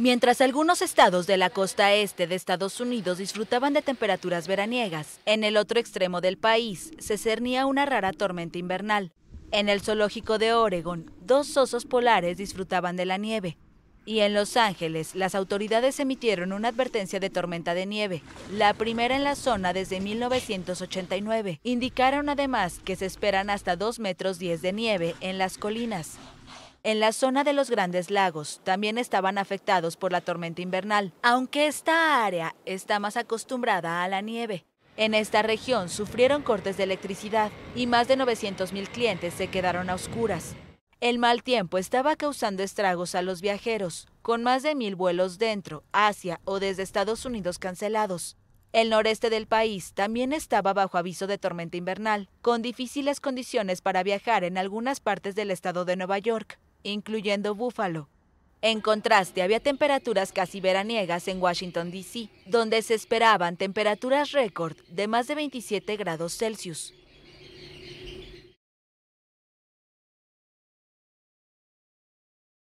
Mientras algunos estados de la costa este de Estados Unidos disfrutaban de temperaturas veraniegas, en el otro extremo del país se cernía una rara tormenta invernal. En el zoológico de Oregon, dos osos polares disfrutaban de la nieve. Y en Los Ángeles, las autoridades emitieron una advertencia de tormenta de nieve, la primera en la zona desde 1989. Indicaron además que se esperan hasta 2 metros 10 de nieve en las colinas. En la zona de los Grandes Lagos también estaban afectados por la tormenta invernal, aunque esta área está más acostumbrada a la nieve. En esta región sufrieron cortes de electricidad y más de 900.000 clientes se quedaron a oscuras. El mal tiempo estaba causando estragos a los viajeros, con más de mil vuelos dentro, hacia o desde Estados Unidos cancelados. El noreste del país también estaba bajo aviso de tormenta invernal, con difíciles condiciones para viajar en algunas partes del estado de Nueva York incluyendo Búfalo. En contraste, había temperaturas casi veraniegas en Washington, D.C., donde se esperaban temperaturas récord de más de 27 grados Celsius.